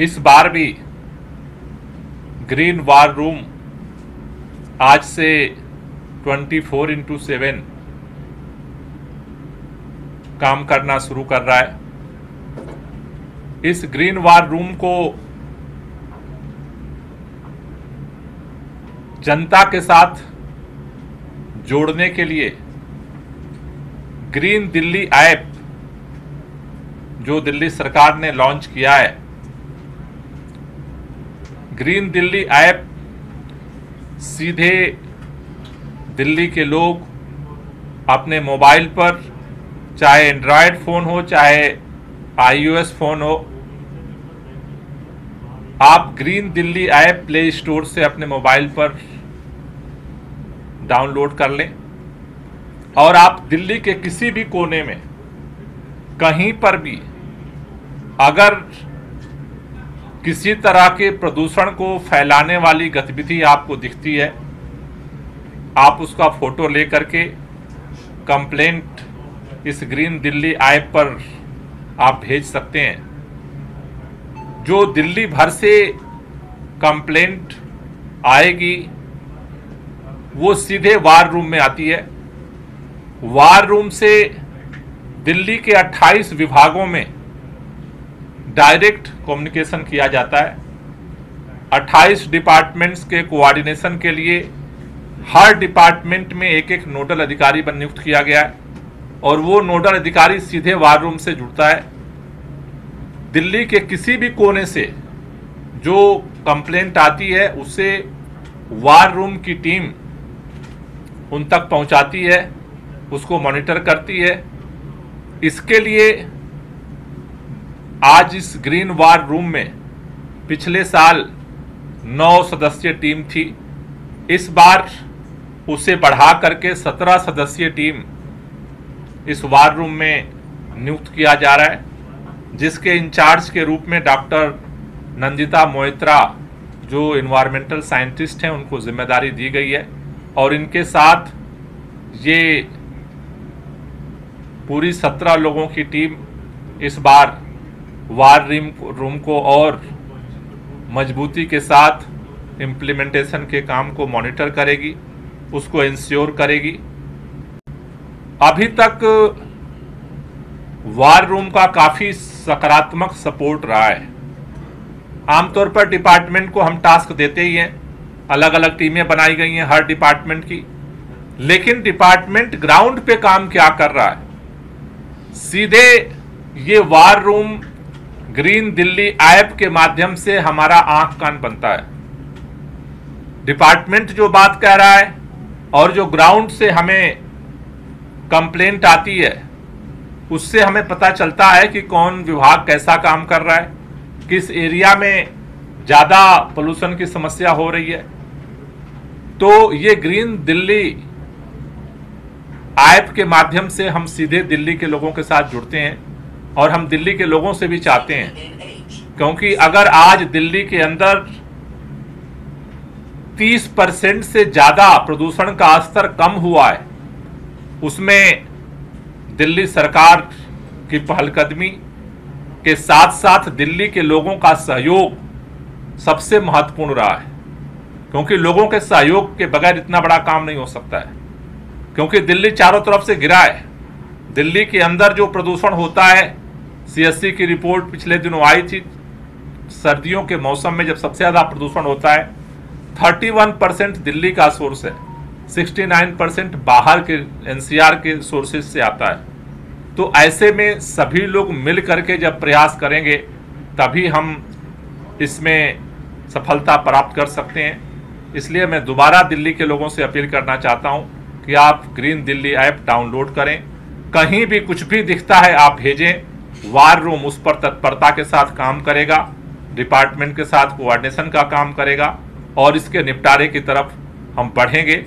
इस बार भी green war room आज से 24 फोर इंटू सेवन काम करना शुरू कर रहा है। इस ग्रीन वार रूम को जनता के साथ जोड़ने के लिए ग्रीन दिल्ली ऐप जो दिल्ली सरकार ने लॉन्च किया है ग्रीन दिल्ली ऐप, सीधे दिल्ली के लोग अपने मोबाइल पर, चाहे एंड्रॉयड फ़ोन हो, चाहे आईओएस फ़ोन हो, आप green Delhi app play store से अपने मोबाइल पर डाउनलोड कर लें। और आप दिल्ली के किसी भी कोने में, कहीं पर भी, अगर किसी तरह के प्रदूषण को फैलाने वाली गतिविधि आपको दिखती है, आप उसका फ़ोटो लेकर के कंप्लेंट इस ग्रीन दिल्ली ऐप पर आप भेज सकते हैं। जो दिल्ली भर से कंप्लेंट आएगी, वो सीधे वार रूम में आती है। वार रूम से दिल्ली के 28 विभागों में डायरेक्ट कम्युनिकेशन किया जाता है। 28 डिपार्टमेंट्स के कोऑर्डिनेशन के लिए हर डिपार्टमेंट में एक एक नोडल अधिकारी बन नियुक्त किया गया है और वो नोडल अधिकारी सीधे वार रूम से जुड़ता है। दिल्ली के किसी भी कोने से जो कंप्लेंट आती है, उसे वार रूम की टीम उन तक पहुंचाती है, उसको मॉनिटर करती है। इसके लिए आज इस ग्रीन वार रूम में पिछले साल नौ सदस्यीय टीम थी। इस बार उसे बढ़ा करके सत्रह सदस्यीय टीम इस वार रूम में नियुक्त किया जा रहा है, जिसके इंचार्ज के रूप में डॉक्टर नंदिता मोइत्रा, जो इन्वायरमेंटल साइंटिस्ट हैं, उनको ज़िम्मेदारी दी गई है। और इनके साथ ये पूरी सत्रह लोगों की टीम इस बार वार रूम रूम को और मजबूती के साथ इम्प्लीमेंटेशन के काम को मॉनिटर करेगी, उसको इंश्योर करेगी। अभी तक वार रूम का काफ़ी सकारात्मक सपोर्ट रहा है। आमतौर पर डिपार्टमेंट को हम टास्क देते ही हैं अलग अलग टीमें बनाई गई हैं हर डिपार्टमेंट की। लेकिन डिपार्टमेंट ग्राउंड पे काम क्या कर रहा है? सीधे ये war room green Delhi app के माध्यम से हमारा आँख कान बनता है। डिपार्टमेंट जो बात कह रहा है और जो ग्राउंड से हमें कंप्लेंट आती है, उससे हमें पता चलता है कि कौन विभाग कैसा काम कर रहा है, किस एरिया में ज़्यादा पोल्यूशन की समस्या हो रही है। तो ये ग्रीन दिल्ली ऐप के माध्यम से हम सीधे दिल्ली के लोगों के साथ जुड़ते हैं। और हम दिल्ली के लोगों से भी चाहते हैं, क्योंकि अगर आज दिल्ली के अंदर 30 परसेंट से ज़्यादा प्रदूषण का स्तर कम हुआ है, उसमें दिल्ली सरकार की पहलकदमी के साथ साथ दिल्ली के लोगों का सहयोग सबसे महत्वपूर्ण रहा है, क्योंकि लोगों के सहयोग के बगैर इतना बड़ा काम नहीं हो सकता है, क्योंकि दिल्ली चारों तरफ़ से गिरा है। दिल्ली के अंदर जो प्रदूषण होता है सीएससी की रिपोर्ट पिछले दिनों आई थी। सर्दियों के मौसम में जब सबसे ज़्यादा प्रदूषण होता है 31 परसेंट दिल्ली का सोर्स है 69 परसेंट बाहर के एनसीआर के सोर्सेज से आता है। तो ऐसे में सभी लोग मिल करके जब प्रयास करेंगे, तभी हम इसमें सफलता प्राप्त कर सकते हैं। इसलिए मैं दोबारा दिल्ली के लोगों से अपील करना चाहता हूँ कि आप ग्रीन दिल्ली ऐप डाउनलोड करें। कहीं भी कुछ भी दिखता है, आप भेजें। वार रूम उस पर तत्परता के साथ काम करेगा डिपार्टमेंट के साथ कोऑर्डिनेशन का काम करेगा, और इसके निपटारे की तरफ़ हम बढ़ेंगे।